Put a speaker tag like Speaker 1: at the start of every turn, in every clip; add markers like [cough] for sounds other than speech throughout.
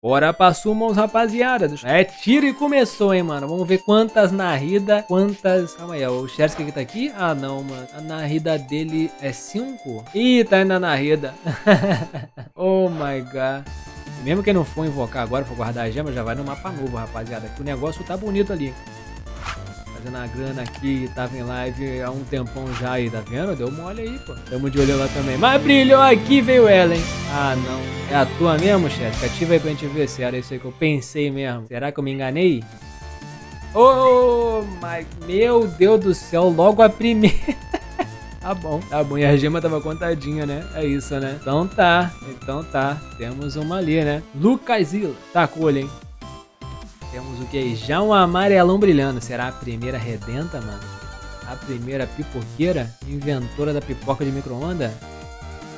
Speaker 1: Bora pra summons, rapaziada. É tiro e começou, hein, mano. Vamos ver quantas narrida, quantas... Calma aí, o Shersky que tá aqui? Ah, não, mano. A narrida dele é 5? Ih, tá indo na narrida. [laughs] oh, my God. Mesmo quem não for invocar agora, for guardar a gema, já vai no mapa novo, rapaziada. Que o negócio tá bonito ali fazendo a grana aqui, tava em live há um tempão já aí, tá vendo? Deu mole aí, pô. Tamo de olho lá também. Mas brilhou aqui, veio ela, hein? Ah, não. É a tua mesmo, chefe? Ativa aí pra gente ver se era isso aí que eu pensei mesmo. Será que eu me enganei? Oh, mas meu Deus do céu, logo a primeira. [laughs] tá bom, tá bom. E a gema tava contadinha, né? É isso, né? Então tá, então tá. Temos uma ali, né? Lucas Ila. Tá com olho, hein? Temos o que? Já um amarelão brilhando. Será a primeira redenta, mano? A primeira pipoqueira? Inventora da pipoca de micro-ondas?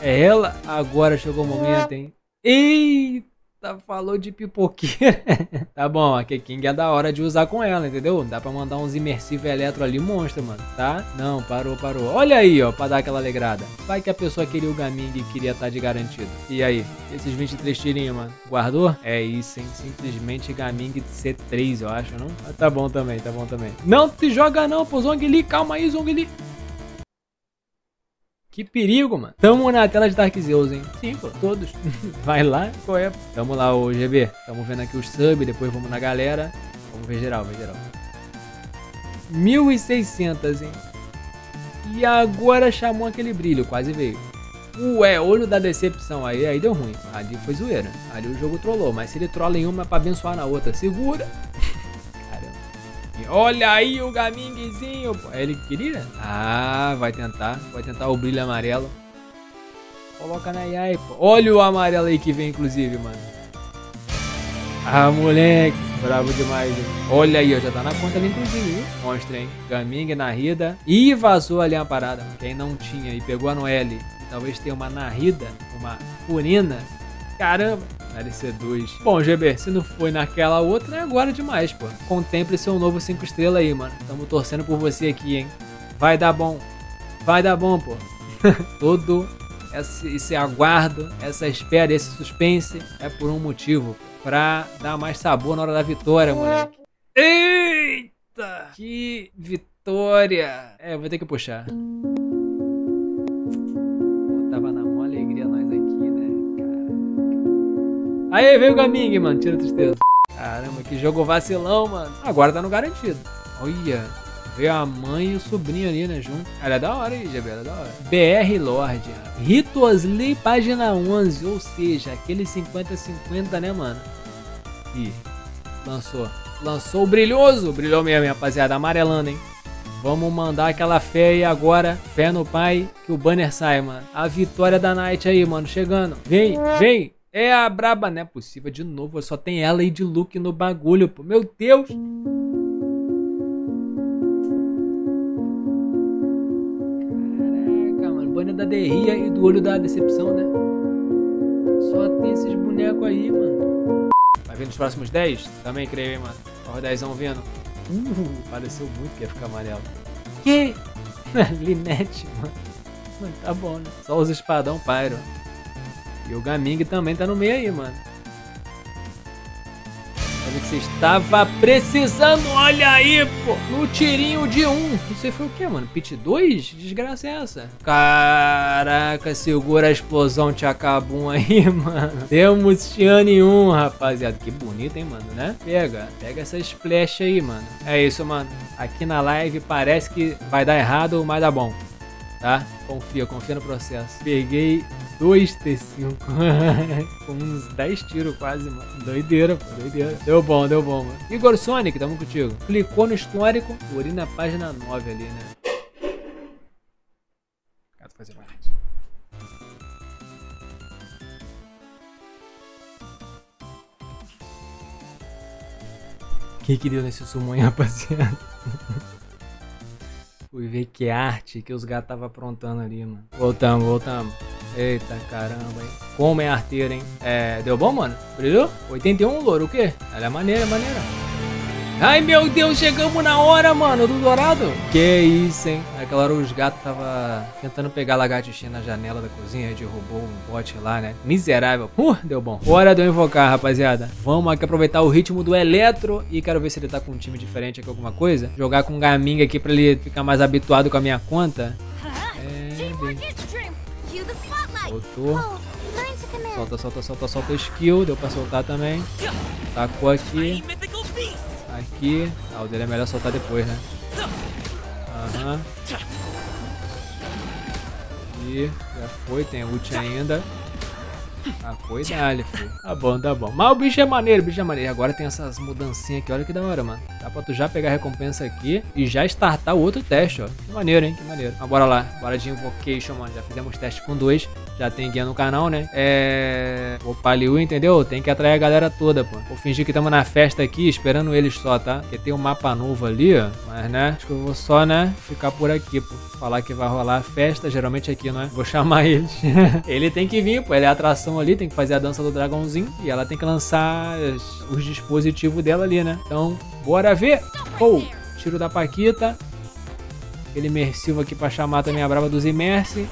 Speaker 1: É ela? Agora chegou o momento, hein? Eita! Tá, falou de pipoqueira. [laughs] tá bom, a King é da hora de usar com ela, entendeu? Dá pra mandar uns imersivos eletro ali, monstro, mano, tá? Não, parou, parou. Olha aí, ó, pra dar aquela alegrada. Vai que a pessoa queria o Gaming e queria estar tá de garantido. E aí, esses 23 tirinhos, mano, guardou? É isso, hein? Simplesmente Gaming C3, eu acho, não? Mas tá bom também, tá bom também. Não se joga não, pô, Zongli, calma aí, Zongli. Que perigo, mano. Tamo na tela de Dark Zeus, hein? Sim, pô, todos. [laughs] Vai lá, qual é? Tamo lá, o GB. Tamo vendo aqui os subs, depois vamos na galera. Vamos ver geral, ver geral. 1600, hein? E agora chamou aquele brilho, quase veio. Ué, olho da decepção aí, aí deu ruim. Ali foi zoeira. Ali o jogo trollou, mas se ele trola em uma é pra abençoar na outra. Segura! Olha aí o Gamingzinho. Ele queria? Ah, vai tentar. Vai tentar o brilho amarelo. Coloca na Yai, pô. Olha o amarelo aí que vem, inclusive, mano. Ah, moleque. Bravo demais, hein? Olha aí, ó. Já tá na conta ali, inclusive? Mostra, hein? Gaming, Narida. E vazou ali a parada. Quem não tinha e pegou a Noelle. Talvez tenha uma Narida, uma Purina. Caramba. LC2. Bom, GB, se não foi naquela outra, é agora demais, pô. Contemple seu novo 5 estrelas aí, mano. Tamo torcendo por você aqui, hein. Vai dar bom. Vai dar bom, pô. [laughs] Todo esse, esse, aguardo, essa espera, esse suspense é por um motivo. Pra dar mais sabor na hora da vitória, moleque. Eita! Que vitória! É, vou ter que puxar. Aí, veio o Gaming, mano. Tira a tristeza. Caramba, que jogo vacilão, mano. Agora tá no garantido. Olha. Veio a mãe e o sobrinho ali, né, junto. Ela é da hora aí, GB, ela é da hora. BR Lord. Rituosly, página 11. Ou seja, aquele 50-50, né, mano? Ih, lançou. Lançou o brilhoso. Brilhou mesmo, rapaziada. Amarelando, hein? Vamos mandar aquela fé aí agora. Fé no pai, que o banner sai, mano. A vitória da Night aí, mano. Chegando. Vem, vem. É a braba, não é possível. De novo, só tem ela aí de look no bagulho, pô. Meu Deus! Caraca, mano. Banha da derria e do olho da decepção, né? Só tem esses bonecos aí, mano. Vai ver nos próximos 10? Também creio, hein, mano. Ó, o 10 vendo. Uh, pareceu muito que ia ficar amarelo. Que? [laughs] Linete, mano. Mano, tá bom, né? Só os espadão pyro. E o Gaming também tá no meio aí, mano. Olha que você estava precisando, olha aí, pô. No tirinho de um. Isso foi o que, mano? Pit 2? Desgraça é essa? Caraca, segura a explosão Tchacabum aí, [laughs] mano. Temos Tiane 1, rapaziada. Que bonito, hein, mano, né? Pega, pega essa splash aí, mano. É isso, mano. Aqui na live parece que vai dar errado, mas dá bom. Tá? Confia, confia no processo. Peguei dois T5. [laughs] Com uns 10 tiros quase, mano. Doideira, pô, doideira. Deu bom, deu bom, mano. Igor Sonic, tamo contigo. Clicou no histórico, uri na página 9 ali, né? Caso fazer mais. O que que deu nesse sumo aí, [laughs] rapaziada? Fui ver que arte que os gatos estavam aprontando ali, mano. Voltamos, voltamos. Eita caramba, hein? Como é arteira, hein? É, deu bom, mano? Brilhou? 81, louro, o quê? Ela é maneira, maneira. Ai, meu Deus, chegamos na hora, mano, do dourado. Que isso, hein? Naquela hora os gatos tava tentando pegar a lagartixinha na janela da cozinha, derrubou um bote lá, né? Miserável. Uh, deu bom. Hora de eu invocar, rapaziada. Vamos aqui aproveitar o ritmo do Eletro e quero ver se ele tá com um time diferente aqui, alguma coisa. Jogar com o Gaming aqui pra ele ficar mais habituado com a minha conta. É, bem. Voltou. Solta, solta, solta, solta skill. Deu pra soltar também. Tacou aqui. Aqui. Ah, o dele é melhor soltar depois, né? Aham. Uhum. E já foi, tem ult ainda. Ah, foi dali, filho. Tá bom, tá bom. Mas o bicho é maneiro, o bicho é maneiro. Agora tem essas mudancinhas aqui, olha que da hora, mano. Dá pra tu já pegar a recompensa aqui e já startar o outro teste, ó. Que maneiro, hein? Que maneiro. Mas bora lá. Bora de Invocation, mano. Já fizemos teste com dois. Já tem guia no canal, né? É... O Paliu, entendeu? Tem que atrair a galera toda, pô. Vou fingir que estamos na festa aqui, esperando eles só, tá? Porque tem um mapa novo ali, ó. Mas, né? Acho que eu vou só, né? Ficar por aqui, pô. Falar que vai rolar a festa, geralmente aqui, não é? Vou chamar [laughs] eles. Ele tem que vir, pô. Ele é a atração ali, tem que fazer a dança do dragãozinho. E ela tem que lançar os dispositivos dela ali, né? Então, bora ver. Oh, tiro da Paquita. Aquele imersivo aqui pra chamar também a brava dos Imerse.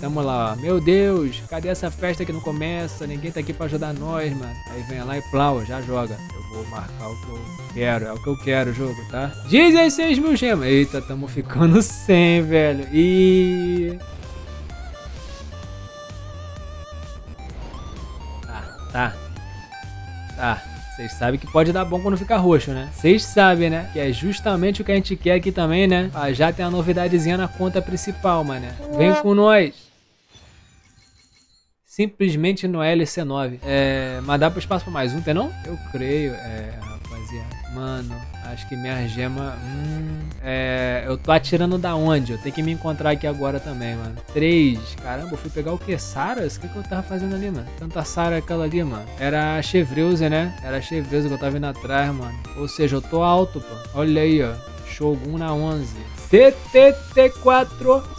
Speaker 1: Tamo lá. Meu Deus, cadê essa festa que não começa? Ninguém tá aqui pra ajudar nós, mano. Aí vem lá e plau, já joga. Eu vou marcar o que eu quero, é o que eu quero jogo, tá? 16 mil gemas. Eita, tamo ficando [laughs] sem, velho. E... Tá, tá. Tá. Vocês sabem que pode dar bom quando ficar roxo, né? Vocês sabem, né? Que é justamente o que a gente quer aqui também, né? Ah, já tem a novidadezinha na conta principal, mano. Vem com nós simplesmente no LC9. É, mas dá pro espaço pra mais um, tem não? Eu creio, é, rapaziada. Mano, acho que minha gema. Hum, é, eu tô atirando da onde? Eu tenho que me encontrar aqui agora também, mano. Três. Caramba, eu fui pegar o que? Saras? O que, que eu tava fazendo ali, mano? Tanta Sara aquela ali, mano. Era a Chevreuse, né? Era a Chevreuse que eu tava vindo atrás, mano. Ou seja, eu tô alto, pô. Olha aí, ó. Shogun na 11. CTT4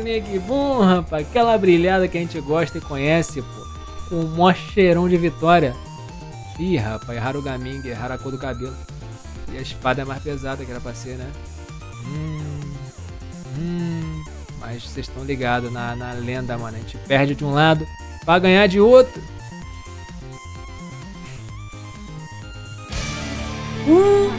Speaker 1: Moleque bom, rapaz. Aquela brilhada que a gente gosta e conhece, pô. Com um mó cheirão de vitória. Ih, rapaz, erraram o Gaming, erraram a cor do cabelo. E a espada é mais pesada que era pra ser, né? Hum. Hum. Mas vocês estão ligados na, na lenda, mano. A gente perde de um lado pra ganhar de outro. Uh!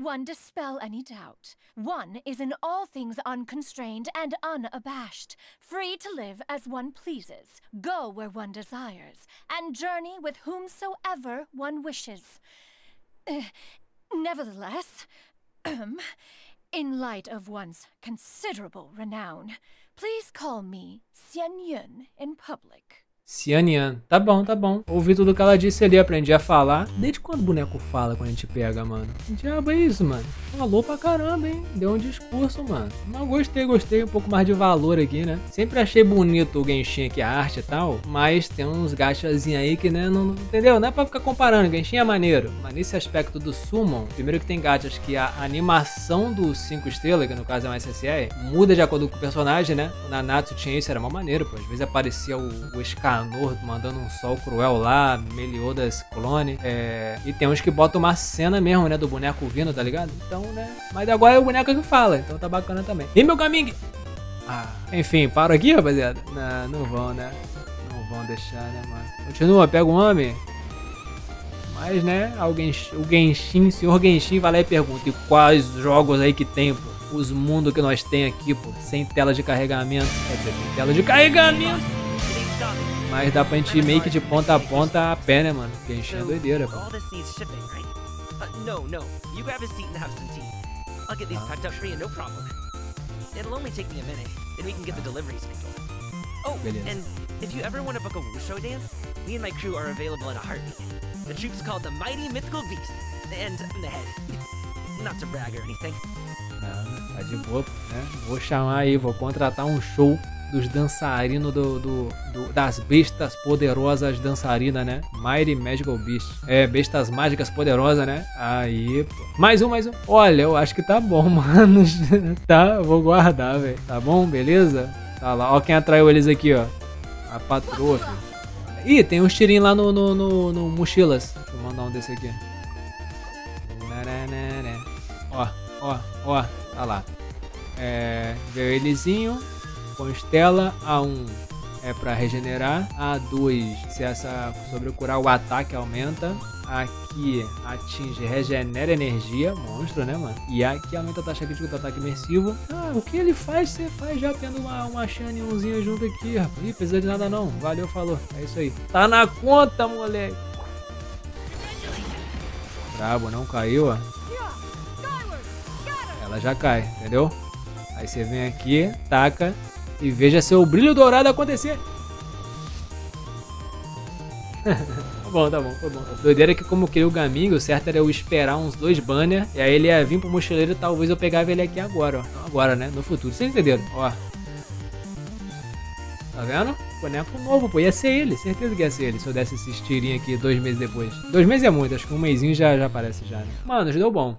Speaker 2: One dispel any doubt. One is in all things unconstrained and unabashed, free to live as one pleases, go where one desires, and journey with whomsoever one wishes. Uh, nevertheless, in light of one's considerable renown, please call me Xian Yun in public.
Speaker 1: Cianian. Tá bom, tá bom. Ouvi tudo que ela disse ali, aprendi a falar. Desde quando o boneco fala quando a gente pega, mano? Que diabo é isso, mano? Falou pra caramba, hein? Deu um discurso, mano. Mas gostei, gostei. Um pouco mais de valor aqui, né? Sempre achei bonito o Genshin aqui, a arte e tal. Mas tem uns gachazinhos aí que, né, não, entendeu? Não é pra ficar comparando. Genshin é maneiro. Mas nesse aspecto do Summon, primeiro que tem gachas que a animação do 5 estrelas, que no caso é um SSR, muda de acordo com o personagem, né? O Nanatsu tinha isso, era uma maneiro, pô. Às vezes aparecia o, o Nicanor mandando um sol cruel lá, Meliodas clone. É... E tem uns que botam uma cena mesmo, né? Do boneco vindo, tá ligado? Então, né? Mas agora é o boneco que fala, então tá bacana também. E meu caminho! Ah, enfim, paro aqui, rapaziada? Não, não vão, né? Não vão deixar, né, mano? Continua, pega o homem. Mas, né, alguém, o Genshin, o senhor Genshin vai lá e pergunta: e quais jogos aí que tem, pô? Os mundos que nós tem aqui, pô, sem tela de carregamento. Quer dizer, tem tela de carregamento. Mas dá pra gente ir meio que de ponta a ponta a pé, né, mano? Porque a gente é doideira, pô. No, no. You grab a seat and. Oh, if you ever want to book a Wushu dance, me and my crew are available in a heartbeat. The troup's called the Mighty Mythical Beast, and the head. [laughs] Not to brag or anything. Não, tá de boa, né? Vou chamar aí, vou contratar um show dos dançarinos do, do, do, das bestas poderosas dançarinas, né? Mighty Magical Beast. É, bestas mágicas poderosas, né? Aí, pô. Mais um, mais um. Olha, eu acho que tá bom, [laughs] mano. tá, vou guardar, velho. Tá bom, beleza? Tá lá. Ó quem atraiu eles aqui, ó. A patroa, filho. Ih, tem uns tirinhos lá no, no, no, no mochilas. Deixa eu mandar um desse aqui. Ó, ó, ó. Tá lá. É, elezinho. Constela. A1 é pra regenerar. A2, se essa sobrecurar, o ataque aumenta. Aqui atinge, regenera energia, monstro, né, mano? E aqui aumenta a taxa crítica do ataque imersivo. Ah, o que ele faz, você faz já tendo uma, uma Shanionzinha junto aqui, rapaz. Ih, precisa de nada não. Valeu, falou. É isso aí. Tá na conta, moleque. Brabo, não caiu, ó. Ela já cai, entendeu? Aí você vem aqui, taca e veja seu brilho dourado acontecer. tá bom, tá bom, tá bom. Doideira é que como eu criei o Gaminho, o certo era eu esperar uns dois banners, e aí ele ia vir pro mochileiro e talvez eu pegava ele aqui agora, ó. Não agora, né? No futuro. Vocês entenderam? Ó. Tá vendo? Boneco novo, pô. Ia ser ele. Certeza que ia ser ele. Se eu desse esses tirinhos aqui dois meses depois. Dois meses é muito. Acho que um mêsinho já, já aparece já, né? Mano, deu bom.